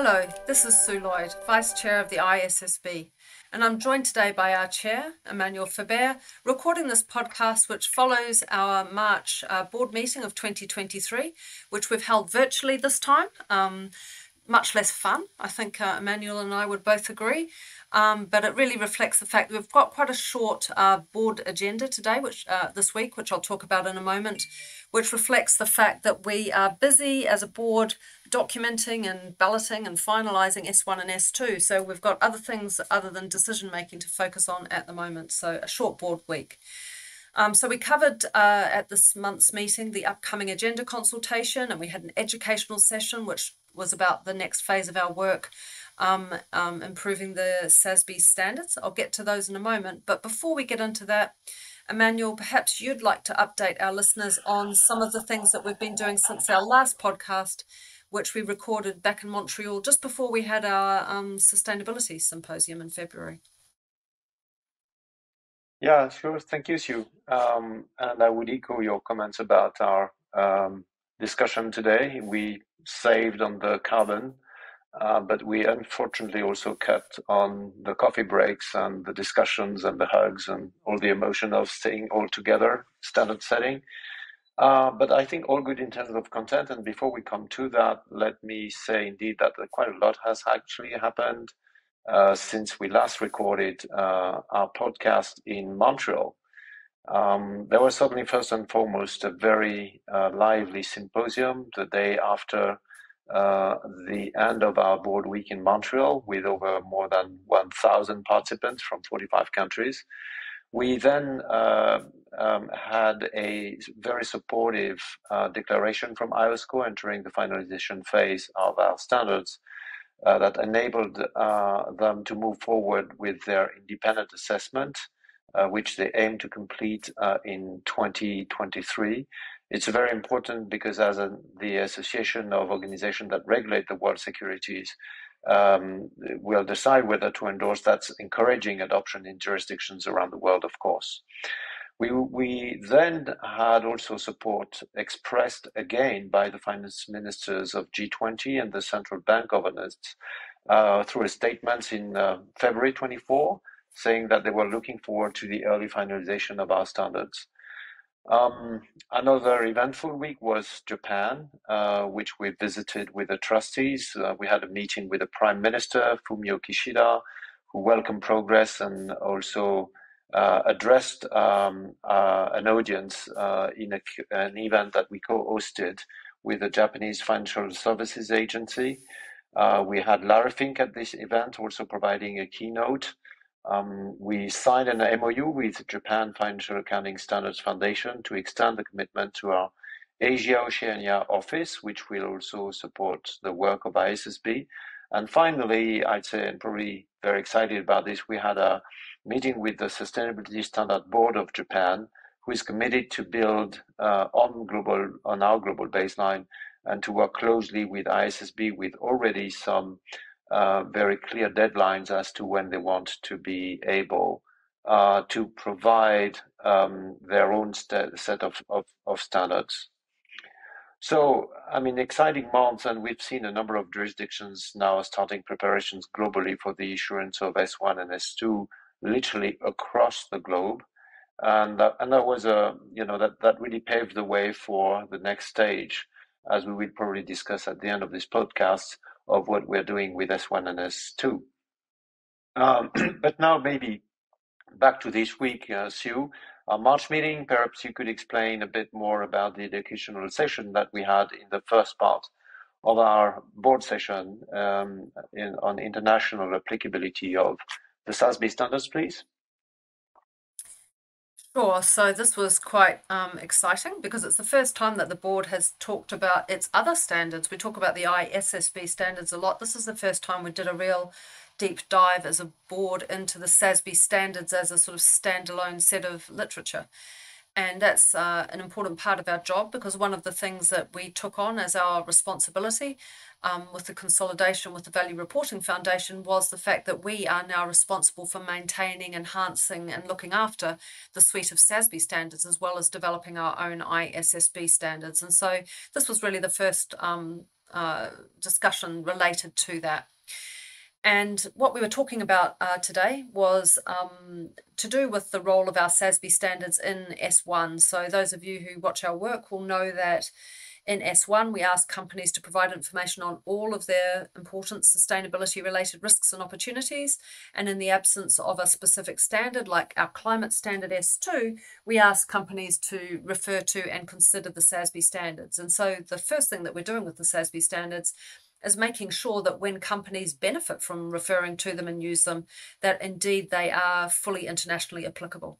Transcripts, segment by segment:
Hello, this is Sue Lloyd, Vice Chair of the ISSB, and I'm joined today by our Chair, Emmanuel Faber, recording this podcast which follows our March uh, board meeting of 2023, which we've held virtually this time. Um, much less fun, I think uh, Emmanuel and I would both agree. Um, but it really reflects the fact that we've got quite a short uh, board agenda today, which uh, this week, which I'll talk about in a moment, which reflects the fact that we are busy as a board documenting and balloting and finalising S1 and S2. So we've got other things other than decision making to focus on at the moment. So a short board week. Um, so we covered uh, at this month's meeting the upcoming agenda consultation, and we had an educational session which was about the next phase of our work um, um, improving the SASB standards. I'll get to those in a moment. But before we get into that, Emmanuel, perhaps you'd like to update our listeners on some of the things that we've been doing since our last podcast, which we recorded back in Montreal just before we had our um, sustainability symposium in February. Yeah, sure. Thank you, Sue. Um, and I would echo your comments about our um, discussion today. We saved on the carbon uh, but we unfortunately also cut on the coffee breaks and the discussions and the hugs and all the emotion of staying all together, standard setting. Uh, but I think all good in terms of content. And before we come to that, let me say indeed that quite a lot has actually happened uh, since we last recorded uh, our podcast in Montreal. Um, there was certainly first and foremost a very uh, lively symposium the day after uh, the end of our board week in Montreal with over more than 1,000 participants from 45 countries. We then uh, um, had a very supportive uh, declaration from IOSCO entering the finalization phase of our standards uh, that enabled uh, them to move forward with their independent assessment, which they aim to complete in 2023 it's very important because as a, the association of organizations that regulate the world securities um, will decide whether to endorse that's encouraging adoption in jurisdictions around the world, of course. We, we then had also support expressed again by the finance ministers of G20 and the central bank governors uh, through a statement in uh, February 24 saying that they were looking forward to the early finalization of our standards. Um, another eventful week was Japan, uh, which we visited with the trustees. Uh, we had a meeting with the Prime Minister, Fumio Kishida, who welcomed progress and also uh, addressed um, uh, an audience uh, in a, an event that we co hosted with the Japanese Financial Services Agency. Uh, we had Larry Fink at this event also providing a keynote. Um, we signed an MOU with Japan Financial Accounting Standards Foundation to extend the commitment to our Asia Oceania office, which will also support the work of ISSB. And finally, I'd say, and probably very excited about this, we had a meeting with the Sustainability Standard Board of Japan, who is committed to build uh, on global on our global baseline and to work closely with ISSB with already some uh, very clear deadlines as to when they want to be able uh, to provide um, their own st- set of, of, of, standards. So, I mean, exciting months, and we've seen a number of jurisdictions now starting preparations globally for the issuance of S1 and S2, literally across the globe. And that, and that was a, you know, that, that really paved the way for the next stage, as we will probably discuss at the end of this podcast, of what we're doing with S1 and S2. Um, but now maybe back to this week, uh, Sue. Our March meeting, perhaps you could explain a bit more about the educational session that we had in the first part of our board session um, in, on international applicability of the SASB standards, please. Sure. So this was quite um, exciting because it's the first time that the board has talked about its other standards. We talk about the ISSB standards a lot. This is the first time we did a real deep dive as a board into the SASB standards as a sort of standalone set of literature. And that's uh, an important part of our job because one of the things that we took on as our responsibility um, with the consolidation with the Value Reporting Foundation was the fact that we are now responsible for maintaining, enhancing, and looking after the suite of SASB standards as well as developing our own ISSB standards. And so this was really the first um, uh, discussion related to that. And what we were talking about uh, today was um, to do with the role of our SASB standards in S1. So, those of you who watch our work will know that in S1, we ask companies to provide information on all of their important sustainability related risks and opportunities. And in the absence of a specific standard, like our climate standard S2, we ask companies to refer to and consider the SASB standards. And so the first thing that we're doing with the SASB standards is making sure that when companies benefit from referring to them and use them, that indeed they are fully internationally applicable.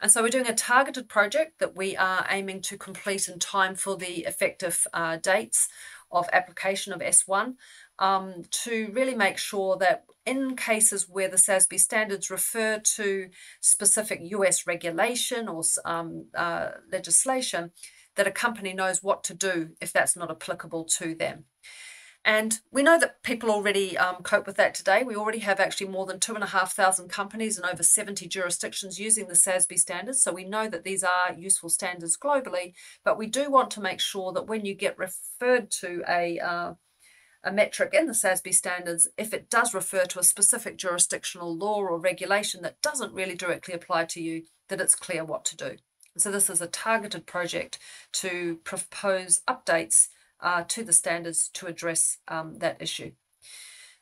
And so we're doing a targeted project that we are aiming to complete in time for the effective uh, dates of application of S1 um, to really make sure that in cases where the SASB standards refer to specific US regulation or um, uh, legislation, that a company knows what to do if that's not applicable to them. And we know that people already um, cope with that today. We already have actually more than 2,500 companies in over 70 jurisdictions using the SASB standards. So we know that these are useful standards globally, but we do want to make sure that when you get referred to a, uh, a metric in the SASB standards, if it does refer to a specific jurisdictional law or regulation that doesn't really directly apply to you, that it's clear what to do. So this is a targeted project to propose updates uh, to the standards to address um, that issue.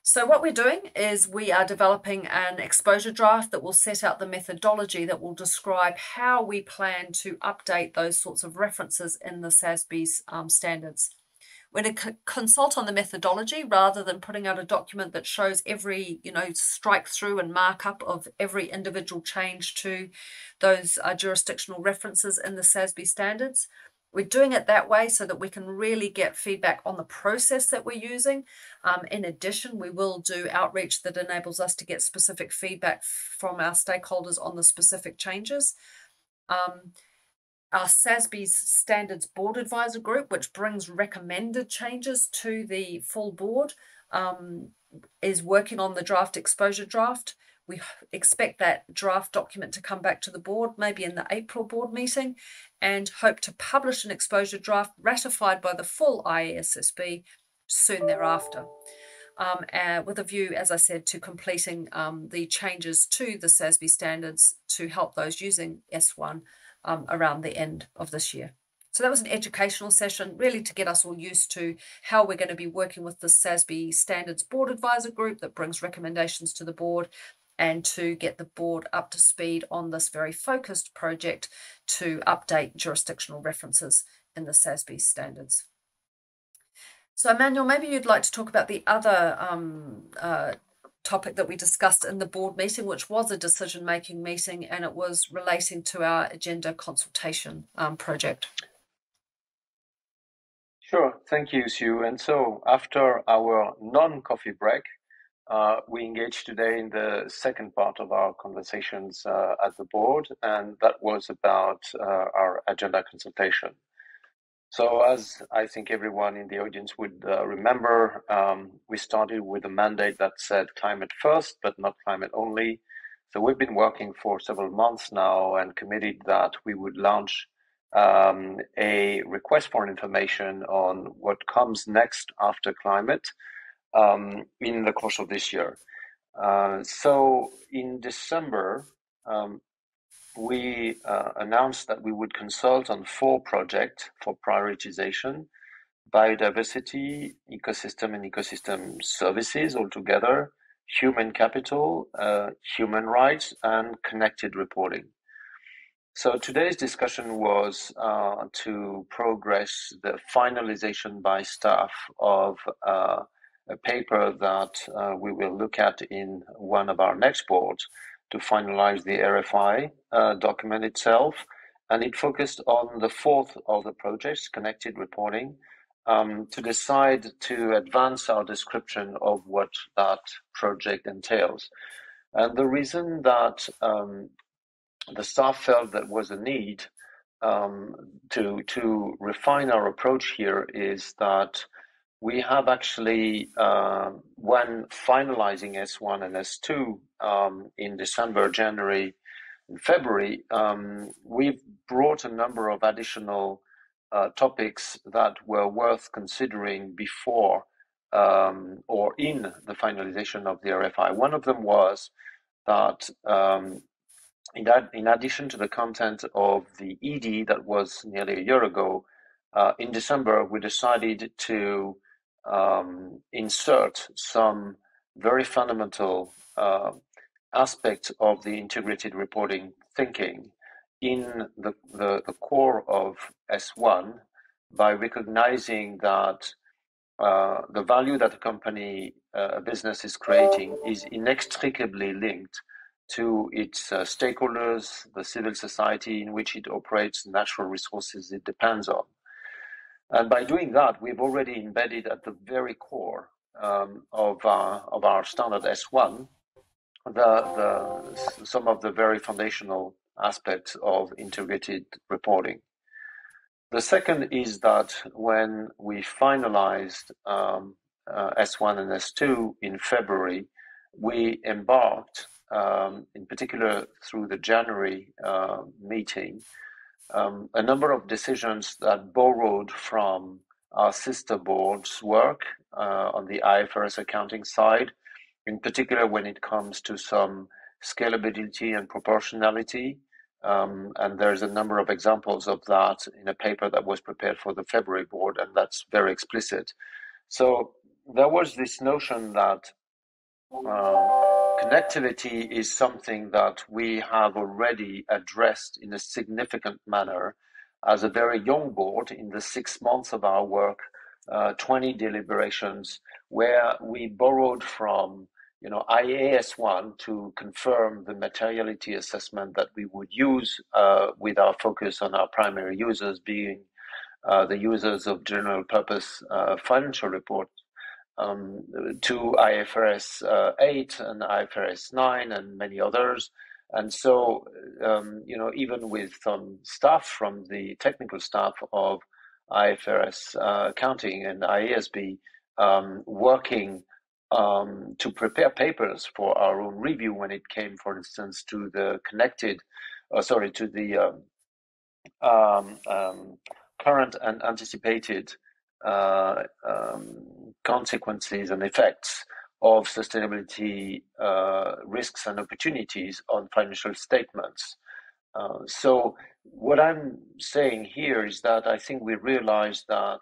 So what we're doing is we are developing an exposure draft that will set out the methodology that will describe how we plan to update those sorts of references in the SASB's um, standards. We're going to consult on the methodology rather than putting out a document that shows every, you know, strike through and markup of every individual change to those uh, jurisdictional references in the SASB standards. We're doing it that way so that we can really get feedback on the process that we're using. Um, in addition, we will do outreach that enables us to get specific feedback from our stakeholders on the specific changes. Um, our SASB's Standards Board Advisor Group, which brings recommended changes to the full board, um, is working on the draft exposure draft. We expect that draft document to come back to the board maybe in the April board meeting and hope to publish an exposure draft ratified by the full ISSB soon thereafter. Um, uh, with a view, as I said, to completing um, the changes to the SASB standards to help those using S1 um, around the end of this year. So that was an educational session, really to get us all used to how we're going to be working with the SASB Standards Board Advisor Group that brings recommendations to the board and to get the board up to speed on this very focused project to update jurisdictional references in the SASB standards. So Emmanuel, maybe you'd like to talk about the other um, uh, topic that we discussed in the board meeting, which was a decision-making meeting, and it was relating to our agenda consultation um, project. Sure, thank you, Sue. And so after our non-coffee break, uh, we engaged today in the second part of our conversations uh, at the board, and that was about uh, our agenda consultation. So, as I think everyone in the audience would uh, remember, um, we started with a mandate that said climate first, but not climate only. So, we've been working for several months now and committed that we would launch um, a request for information on what comes next after climate um, in the course of this year. Uh, so in December, um, we uh, announced that we would consult on four projects for prioritization biodiversity, ecosystem and ecosystem services altogether, human capital, uh, human rights, and connected reporting. So today's discussion was uh, to progress the finalization by staff of uh, a paper that uh, we will look at in one of our next boards to finalize the RFI uh, document itself. And it focused on the fourth of the projects, connected reporting, um, to decide to advance our description of what that project entails. And the reason that um, the staff felt that was a need um, to to refine our approach here is that we have actually, uh, when finalizing S1 and S2 um, in December, January, and February, um, we've brought a number of additional uh, topics that were worth considering before um, or in the finalization of the RFI. One of them was that um, in, that, in addition to the content of the ED that was nearly a year ago, uh, in December, we decided to um, insert some very fundamental uh, aspects of the integrated reporting thinking in the, the, the core of S1 by recognizing that uh, the value that a company, uh, a business is creating is inextricably linked to its uh, stakeholders, the civil society in which it operates, natural resources it depends on. And by doing that, we've already embedded at the very core um, of, uh, of our standard S1 the, the, some of the very foundational aspects of integrated reporting. The second is that when we finalized um, uh, S1 and S2 in February, we embarked, um, in particular through the January uh, meeting, um, a number of decisions that borrowed from our sister board's work uh, on the IFRS accounting side, in particular when it comes to some scalability and proportionality. Um, and there's a number of examples of that in a paper that was prepared for the February board, and that's very explicit. So there was this notion that uh, connectivity is something that we have already addressed in a significant manner as a very young board in the six months of our work, uh, 20 deliberations, where we borrowed from you know, IAS1 to confirm the materiality assessment that we would use uh, with our focus on our primary users being uh, the users of general purpose uh, financial reports um, to IFRS uh, 8 and IFRS 9 and many others. And so, um, you know, even with some staff from the technical staff of IFRS uh, accounting and IASB um, working um, to prepare papers for our own review when it came, for instance, to the connected, uh, sorry, to the um, um, current and anticipated uh, um, consequences and effects of sustainability uh, risks and opportunities on financial statements. Uh, so, what I'm saying here is that I think we realized that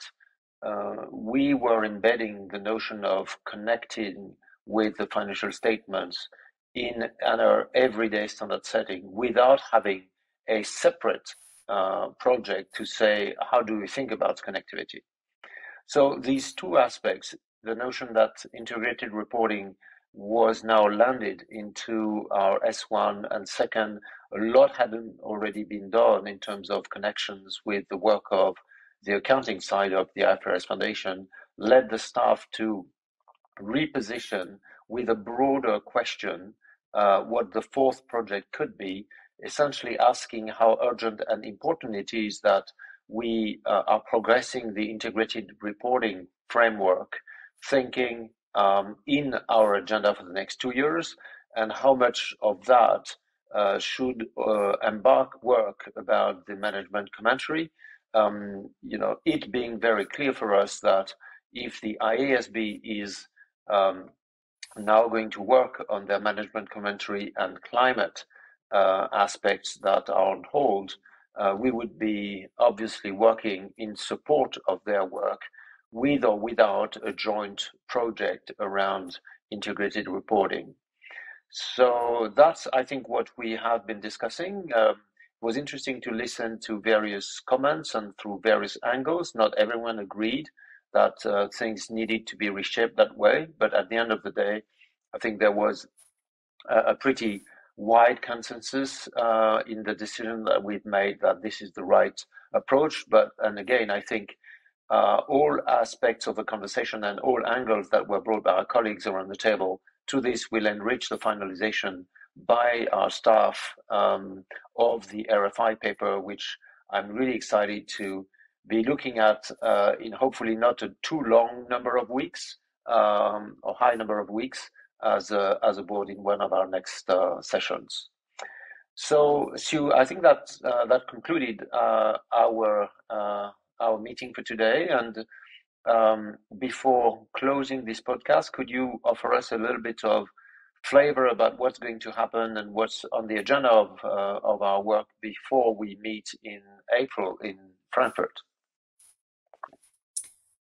uh, we were embedding the notion of connecting with the financial statements in our everyday standard setting without having a separate uh, project to say, how do we think about connectivity? So these two aspects, the notion that integrated reporting was now landed into our S1, and second, a lot hadn't already been done in terms of connections with the work of the accounting side of the IFRS Foundation, led the staff to reposition with a broader question uh, what the fourth project could be, essentially asking how urgent and important it is that we uh, are progressing the integrated reporting framework, thinking um, in our agenda for the next two years, and how much of that uh, should uh, embark work about the management commentary. Um, you know, it being very clear for us that if the IASB is um, now going to work on their management commentary and climate uh, aspects that are on hold, we would be obviously working in support of their work with or without a joint project around integrated reporting. So that's, I think, what we have been discussing. Uh, it was interesting to listen to various comments and through various angles. Not everyone agreed that uh, things needed to be reshaped that way, but at the end of the day, I think there was a, a pretty wide consensus uh, in the decision that we've made that this is the right approach. But and again, I think uh, all aspects of the conversation and all angles that were brought by our colleagues around the table to this will enrich the finalization by our staff um, of the RFI paper, which I'm really excited to be looking at uh, in hopefully not a too long number of weeks um, or high number of weeks, as a, as a board in one of our next uh, sessions. So, Sue, I think that uh, that concluded uh, our our meeting for today. And um, before closing this podcast, could you offer us a little bit of flavor about what's going to happen and what's on the agenda of, uh, of our work before we meet in April in Frankfurt?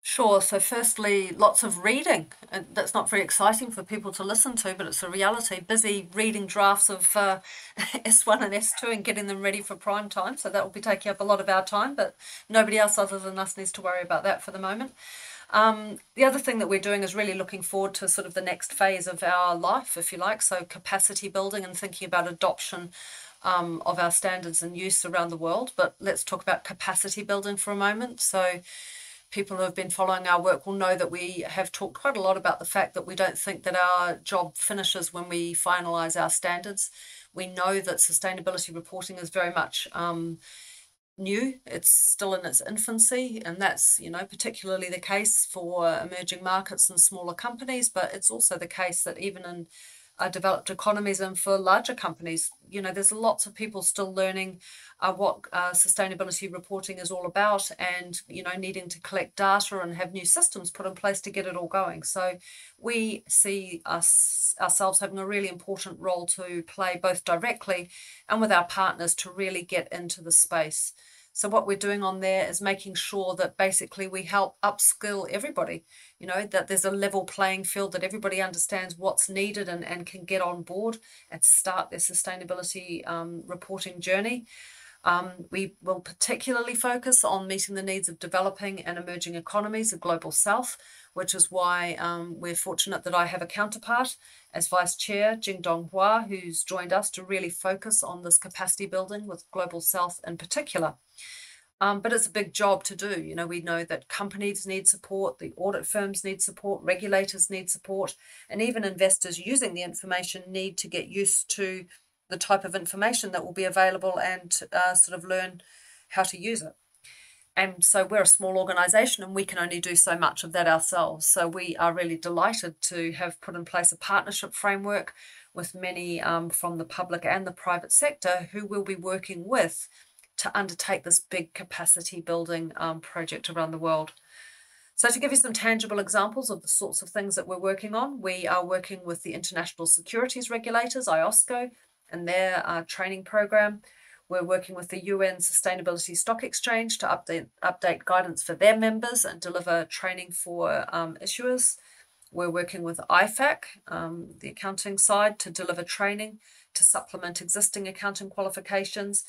Sure. So, firstly, lots of reading. That's not very exciting for people to listen to, but it's a reality. Busy reading drafts of uh, S1 and S2 and getting them ready for prime time. So, that will be taking up a lot of our time, but nobody else other than us needs to worry about that for the moment. Um, the other thing that we're doing is really looking forward to sort of the next phase of our life, if you like. So, capacity building and thinking about adoption um, of our standards and use around the world. But let's talk about capacity building for a moment. So, people who have been following our work will know that we have talked quite a lot about the fact that we don't think that our job finishes when we finalise our standards. We know that sustainability reporting is very much um, new. It's still in its infancy, and that's you know particularly the case for emerging markets and smaller companies. But it's also the case that even in uh, developed economies and for larger companies. You know, there's lots of people still learning uh, what uh, sustainability reporting is all about and, you know, needing to collect data and have new systems put in place to get it all going. So we see us ourselves having a really important role to play both directly and with our partners to really get into the space. So what we're doing on there is making sure that basically we help upskill everybody, you know, that there's a level playing field, that everybody understands what's needed and, and can get on board and start their sustainability um, reporting journey. Um, we will particularly focus on meeting the needs of developing and emerging economies, of global south, which is why um, we're fortunate that I have a counterpart as vice chair, Jingdong Hua, who's joined us to really focus on this capacity building with global south in particular. Um, but it's a big job to do. You know, we know that companies need support, the audit firms need support, regulators need support, and even investors using the information need to get used to the type of information that will be available and uh, sort of learn how to use it. And so we're a small organisation and we can only do so much of that ourselves. So we are really delighted to have put in place a partnership framework with many um, from the public and the private sector who will be working with to undertake this big capacity building um, project around the world. So, to give you some tangible examples of the sorts of things that we're working on, we are working with the International Securities Regulators, IOSCO, and their uh, training program. We're working with the UN Sustainability Stock Exchange to update, update guidance for their members and deliver training for um, issuers. We're working with IFAC, um, the accounting side, to deliver training to supplement existing accounting qualifications.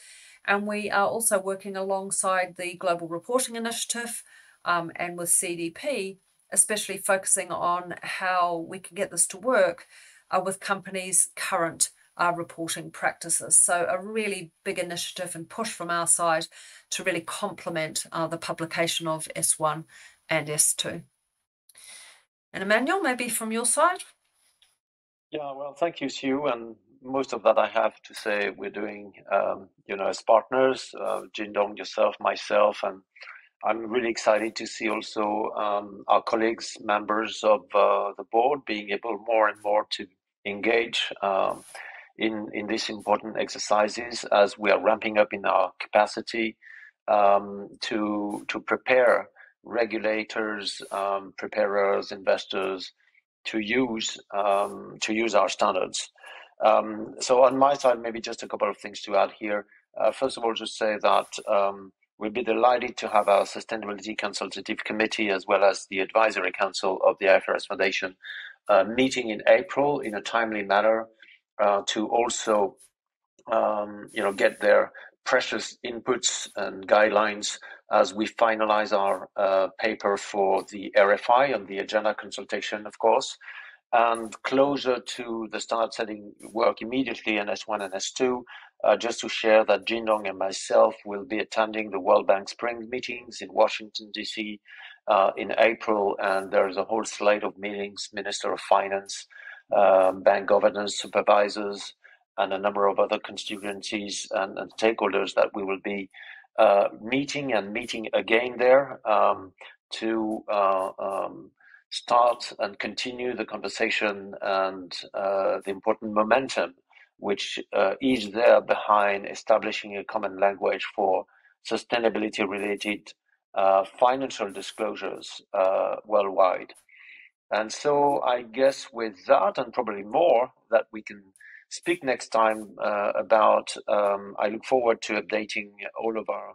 And we are also working alongside the Global Reporting Initiative um, and with CDP, especially focusing on how we can get this to work uh, with companies' current uh, reporting practices. So, a really big initiative and push from our side to really complement uh, the publication of S1 and S2. And Emmanuel, maybe from your side? Yeah, well, thank you, Sue. And most of that I have to say we're doing, um, you know, as partners, uh, Jingdong, yourself, myself, and I'm really excited to see also um, our colleagues, members of uh, the board, being able more and more to engage um, in in these important exercises as we are ramping up in our capacity um, to to prepare regulators, um, preparers, investors to use um, to use our standards. Um, so on my side, maybe just a couple of things to add here. Uh, first of all, just say that um, we'd be delighted to have our Sustainability Consultative Committee as well as the Advisory Council of the IFRS Foundation uh, meeting in April in a timely manner uh, to also um, you know get their precious inputs and guidelines as we finalize our uh, paper for the RFI and the agenda consultation, of course and closer to the start setting work immediately in S1 and S2, uh, just to share that Jingdong and myself will be attending the World Bank Spring meetings in Washington, D.C. Uh, in April, and there's a whole slate of meetings, Minister of Finance, uh, bank governance supervisors, and a number of other constituencies and, and stakeholders that we will be uh, meeting and meeting again there um, to uh, um, start and continue the conversation and uh, the important momentum which uh, is there behind establishing a common language for sustainability related uh, financial disclosures uh, worldwide. And so I guess with that and probably more that we can speak next time uh, about, um, I look forward to updating all of our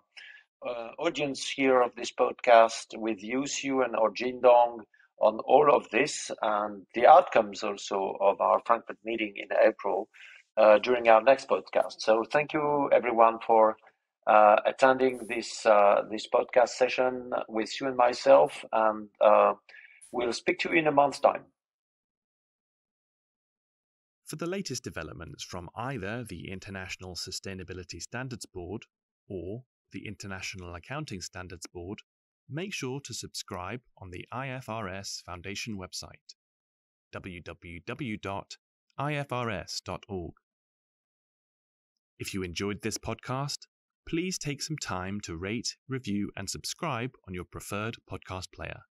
uh, audience here of this podcast with you, Sue, and or Dong on all of this and the outcomes also of our Frankfurt meeting in April uh, during our next podcast. So thank you everyone for uh, attending this uh, this podcast session with you and myself, and we'll speak to you in a month's time. For the latest developments from either the International Sustainability Standards Board or the International Accounting Standards Board, make sure to subscribe on the IFRS Foundation website www.ifrs.org. If you enjoyed this podcast, please take some time to rate, review, and subscribe on your preferred podcast player.